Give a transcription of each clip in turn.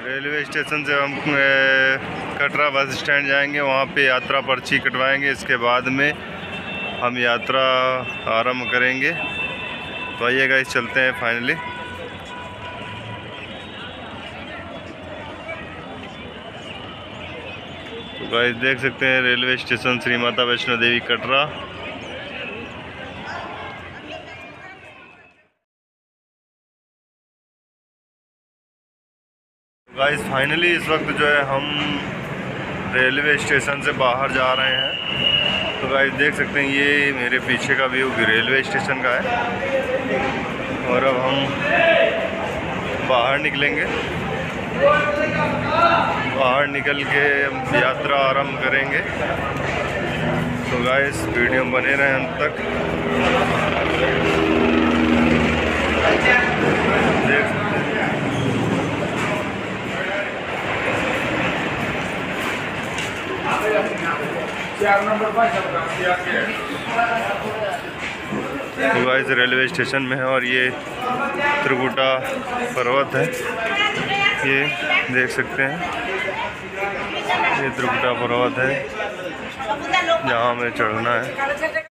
Railway station से हम Katra bus stand जाएँगे, वहाँ पे यात्रा पर्ची कटवाएँगे, इसके बाद में हम यात्रा आरंभ करेंगे। तो आइए गाइस चलते हैं फाइनली। तो गाइस, देख सकते हैं railway station Shri Mata Vaishno Devi Katra. Guys finally इस वक्त जो है हम रेलवे स्टेशन से बाहर जा रहे हैं। तो गाइस देख सकते हैं, ये मेरे पीछे का व्यू रेलवे स्टेशन का है। और अब हम बाहर निकलेंगे। बाहर निकल के यात्रा आरंभ करेंगे। तो गाइस वीडियो बने रहें अंत तक। देख सकते हैं चार नंबर पर सबका चार के तो गाइस रेलवे स्टेशन में है और ये त्रिकुटा पर्वत है। ये देख सकते हैं। ये त्रिकुटा पर्वत है। जहाँ हमें चढ़ना है।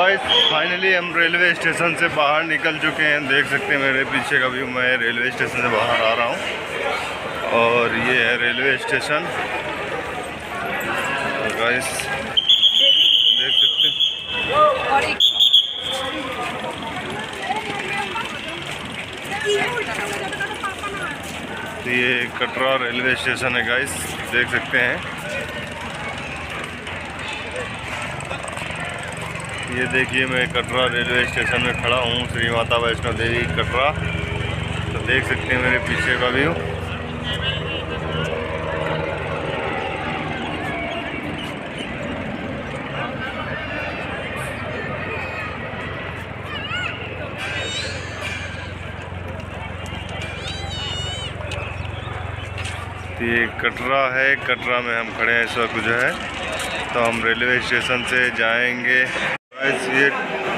गाइस फाइनली हम रेलवे स्टेशन से बाहर निकल चुके हैं। देख सकते हैं मेरे पीछे का व्यू मैं रेलवे स्टेशन से बाहर आ रहा हूँ। और ये है रेलवे स्टेशन गाइस देख सकते हैं। ये कटरा रेलवे स्टेशन है गाइस देख सकते हैं। ये देखिए, मैं कटरा रेलवे स्टेशन में खड़ा हूँ, श्री माता वैष्णो देवी कटरा। तो देख सकते हैं मेरे पीछे का व्यू। तो ये कटरा है, कटरा में हम खड़े हैं इस वक्त जो है। तो हम रेलवे स्टेशन से जाएँगे। ये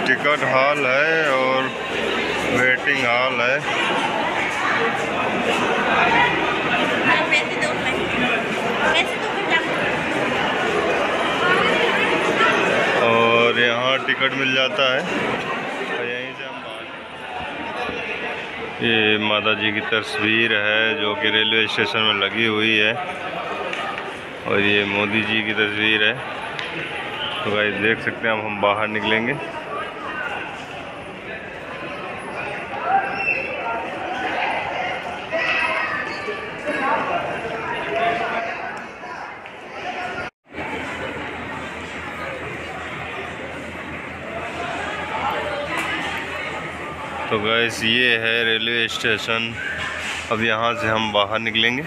टिकट हॉल है और वेटिंग हॉल है। और यहाँ टिकट मिल जाता है। यहीं से हम ये माता जी की तस्वीर है जो कि रेलवे स्टेशन में लगी हुई है। और ये मोदी जी की तस्वीर है। तो भाई देख सकते हैं, अब हम बाहर निकलेंगे। तो गैस ये है रेलवे स्टेशन। अब यहाँ से हम बाहर निकलेंगे।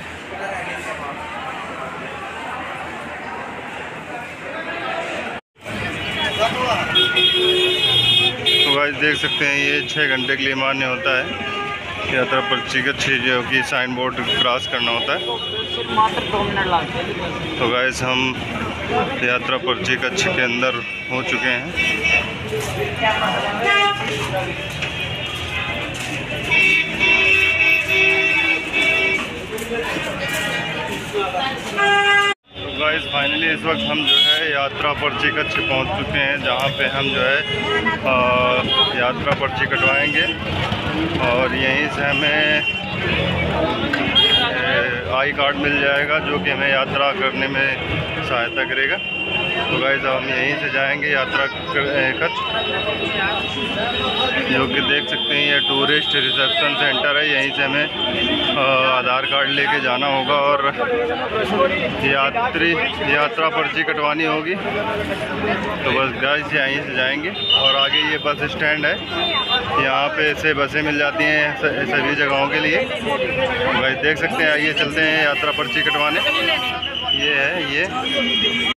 तो गाइस देख सकते हैं, ये छः घंटे के लिए मान्य होता है। यात्रा पर्ची का छः जो कि साइन बोर्ड क्रॉस करना होता है। तो गैस हम यात्रा पर्ची कक्ष के अंदर हो चुके हैं। तो गाइस फाइनली इस वक्त हम जो है यात्रा पर्ची कक्ष पहुँच चुके हैं जहाँ पे हम जो है आ, यात्रा पर्ची कटवाएँगे। और यहीं से हमें आई कार्ड मिल जाएगा जो कि हमें यात्रा करने में सहायता करेगा। तो अब हम यहीं से जाएँगे यात्रा अ, जो कि देख सकते हैं ये टूरिस्ट रिसेप्शन सेंटर है यहीं से हमें आधार कार्ड लेके जाना होगा और यात्री यात्रा पर्ची कटवानी होगी। तो बस गाइस यहीं से जाएँगे और आगे ये बस स्टैंड है। यहाँ पे से बसें मिल जाती हैं सभी जगहों के लिए। गाइस देख सकते हैं आइए चलते हैं यात्रा पर्ची कटवाने। ये है ये।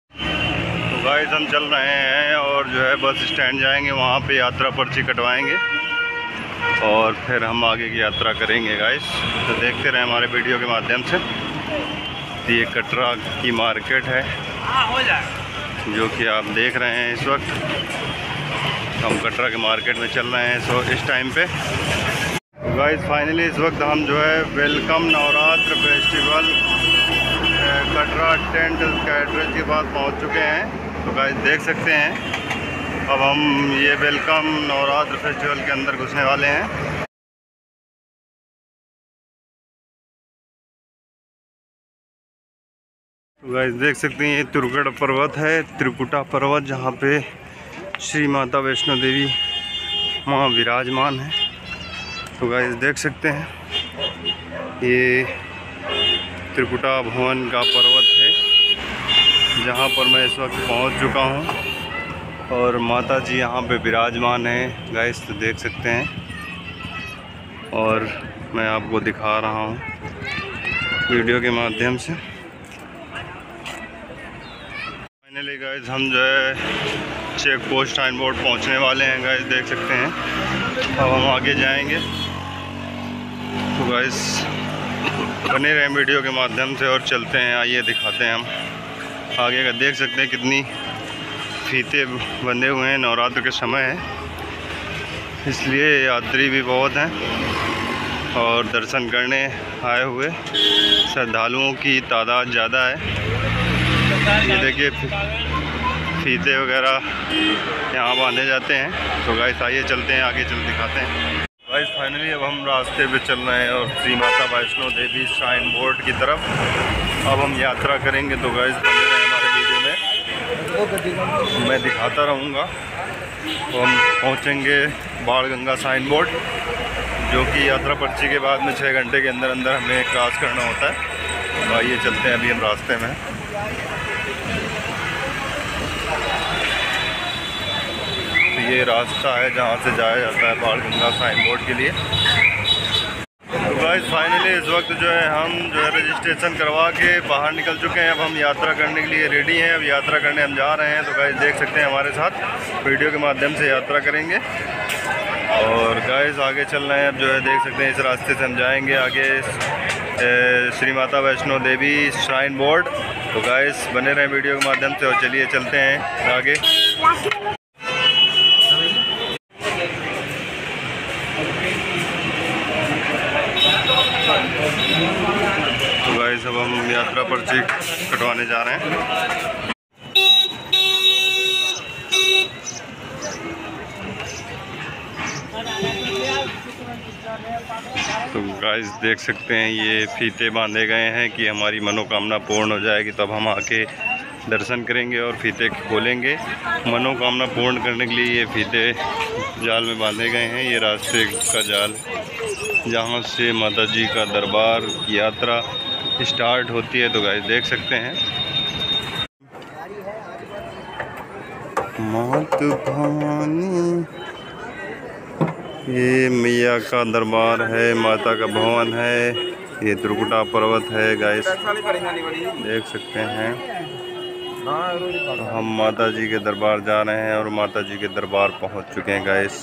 गाइस हम चल रहे हैं और जो है बस स्टैंड जाएँगे, वहाँ पे यात्रा पर्ची कटवाएँगे और फिर हम आगे की यात्रा करेंगे गाइस तो देखते रहें हमारे वीडियो के माध्यम से ये कटरा की मार्केट है, जो कि आप देख रहे हैं इस वक्त। हम कटरा के मार्केट में चल रहे हैं सो इस टाइम पे। गाइस फाइनली इस वक्त हम जो है welcome Navratra festival Katra tent cartridge के पास पहुँच चुके हैं। तो गाइस देख सकते हैं। अब हम ये वेलकम नवरात्र फेस्टिवल के अंदर घुसने वाले हैं। तो गाइस देख सकते हैं, ये त्रिकुटा पर्वत है, त्रिकुटा पर्वत, जहाँ पे श्री माता वैष्णो देवी माँ विराजमान है। तो गाइस देख सकते हैं, ये त्रिकुटा भवन का पर्वत जहाँ पर मैं इस वक्त पहुँच चुका हूँ और माता जी यहाँ पे विराजमान है। गाइस तो देख सकते हैं। और मैं आपको दिखा रहा हूँ वीडियो के माध्यम से। फाइनली गाइज़ हम जो है चेक पोस्ट साइन बोर्ड पहुँचने वाले हैं। गाइज़ देख सकते हैं। अब हम आगे जाएँगे। तो गाइज़ बने रहें वीडियो के माध्यम से और चलते हैं। आइए दिखाते हैं हम। आगे का देख सकते हैं कितनी फीते बंधे हुए हैं, नवरात्र के समय है। इसलिए यात्री भी बहुत हैं और दर्शन करने आए हुए। श्रद्धालुओं की तादाद ज़्यादा है। ये देखिए फीते वगैरह यहाँ बांधे जाते हैं। तो गाइस आइए चलते हैं, आगे चल दिखाते हैं। गाइस फाइनली अब हम रास्ते पे चल रहे हैं और श्री माता वैष्णो देवी श्राइन बोर्ड की तरफ़। अब हम यात्रा करेंगे तो गाइस में दिखाता रहूँगा। तो हम पहुँचेंगे बाढ़ गंगा साइन बोर्ड जो कि यात्रा पर्ची के बाद में छः घंटे के अंदर अंदर हमें क्रॉस करना होता है। तो आइए चलते हैं अभी हम रास्ते में। तो ये रास्ता है जहाँ से जाया जाता है बाढ़ गंगा साइन बोर्ड के लिए। गाइस फाइनली इस वक्त जो है हम जो है रजिस्ट्रेशन करवा के बाहर निकल चुके हैं। अब हम यात्रा करने के लिए रेडी हैं। अब यात्रा करने हम जा रहे हैं। तो गाइस देख सकते हैं हमारे साथ। वीडियो के माध्यम से यात्रा करेंगे। और गाइस आगे चल रहे हैं। अब जो है देख सकते हैं, इस रास्ते से हम जाएँगे आगे। श्री माता वैष्णो देवी श्राइन बोर्ड तो गाइस बने रहें वीडियो के माध्यम से और चलिए चलते हैं आगे। अब हम यात्रा पर्ची कटवाने जा रहे हैं। तो गाइस देख सकते हैं, ये फीते बांधे गए हैं कि हमारी मनोकामना पूर्ण हो जाएगी, तब हम आके दर्शन करेंगे और फीते खोलेंगे। मनोकामना पूर्ण करने के लिए ये फीते जाल में बांधे गए हैं। ये रास्ते का जाल, जहाँ से माता जी का दरबार, यात्रा स्टार्ट होती है तो गाइस देख सकते हैं। मात भवानी ये मैया का दरबार है, माता का भवन है, ये त्रिकुटा पर्वत है गाइस देख सकते हैं। तो हम माता जी के दरबार जा रहे हैं और माता जी के दरबार पहुँच चुके हैं गाइस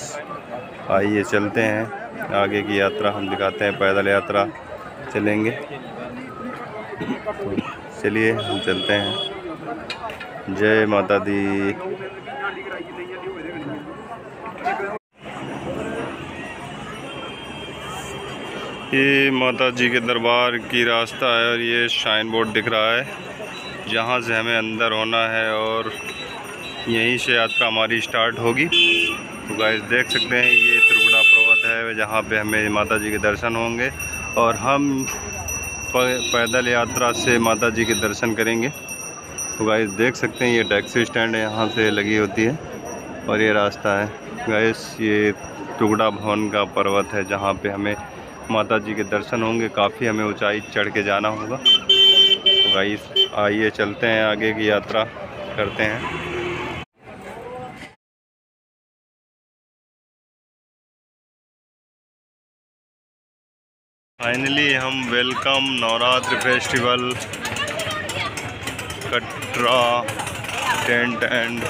आइए चलते हैं। आगे की यात्रा हम दिखाते हैं, पैदल यात्रा चलेंगे। चलिए, हम चलते हैं। जय माता दी। ये माता जी के दरबार की रास्ता है और ये शाइन बोर्ड दिख रहा है। जहाँ से हमें अंदर होना है और यहीं से यात्रा हमारी स्टार्ट होगी। तो गाइस देख सकते हैं, ये त्रिकुटा पर्वत है, जहाँ पे हमें माता जी के दर्शन होंगे। और हम पैदल यात्रा से माता जी के दर्शन करेंगे। तो गाइस देख सकते हैं, ये टैक्सी स्टैंड यहाँ से लगी होती है, और ये रास्ता है। गाइस ये टुकड़ा भवन का पर्वत है, जहाँ पे हमें माता जी के दर्शन होंगे। काफ़ी हमें ऊंचाई चढ़ के जाना होगा। तो गाइस आइए, चलते हैं आगे की यात्रा करते हैं। फाइनली हम welcome Navratra festival Katra tent and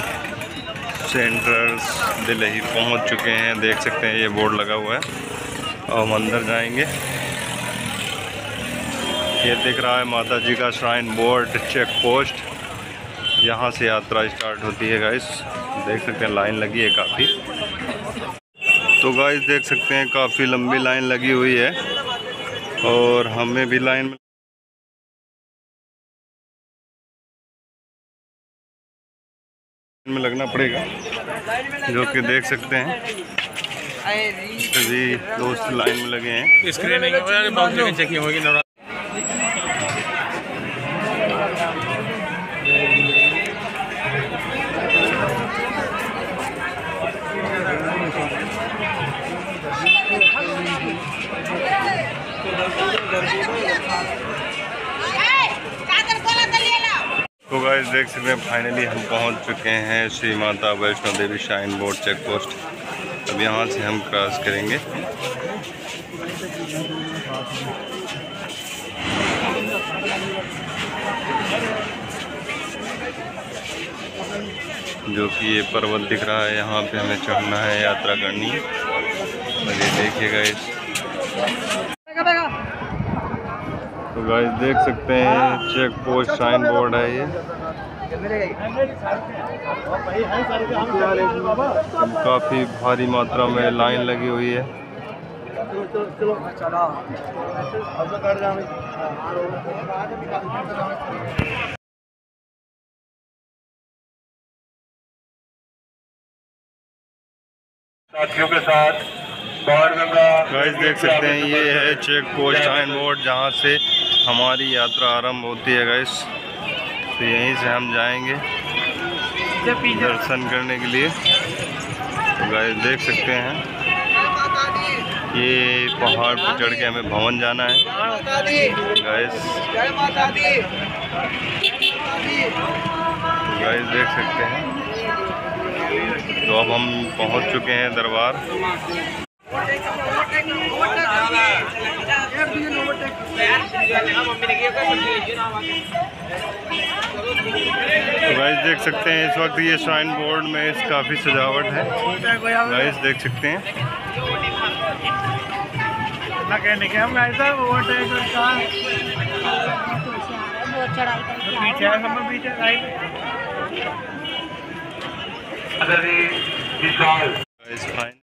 centres Delhi पहुँच चुके हैं। देख सकते हैं, ये बोर्ड लगा हुआ है। और हम अंदर जाएँगे। ये दिख रहा है माता जी का श्राइन बोर्ड चेक पोस्ट यहाँ से यात्रा स्टार्ट होती है गाइस देख सकते हैं लाइन लगी है काफ़ी। तो गाइस देख सकते हैं, काफ़ी लंबी लाइन लगी हुई है। और हमें भी लाइन में में लगना पड़ेगा, जो कि देख सकते हैं। सभी दोस्त लाइन में लगे हैं। स्क्रीनिंग होगी गाइस देख सकते हैं फाइनली हम पहुँच चुके हैं Shri Mata Vaishno Devi shrine board check post अब यहाँ से हम क्रॉस करेंगे। जो कि ये पर्वत दिख रहा है, यहाँ पे हमें चढ़ना है, यात्रा करनी। है ये देखिएगा इस। तो गाइस देख सकते हैं चेक पोस्ट साइन बोर्ड है ये। काफ़ी भारी मात्रा में लाइन लगी हुई है। साथियों के साथ गाइस देख सकते हैं ये है चेक पोस्ट साइन बोर्ड जहाँ से हमारी यात्रा आरंभ होती है गाइस तो यहीं से हम जाएँगे दर्शन करने के लिए। तो गाइस देख सकते हैं। ये पहाड़ पर चढ़ के हमें भवन जाना है। गाइस देख सकते हैं। तो अब हम पहुँच चुके हैं दरबार। तो गाइस देख सकते हैं इस वक्त ये श्राइन बोर्ड में इस काफ़ी सजावट है। गाइस देख सकते हैं। कहने के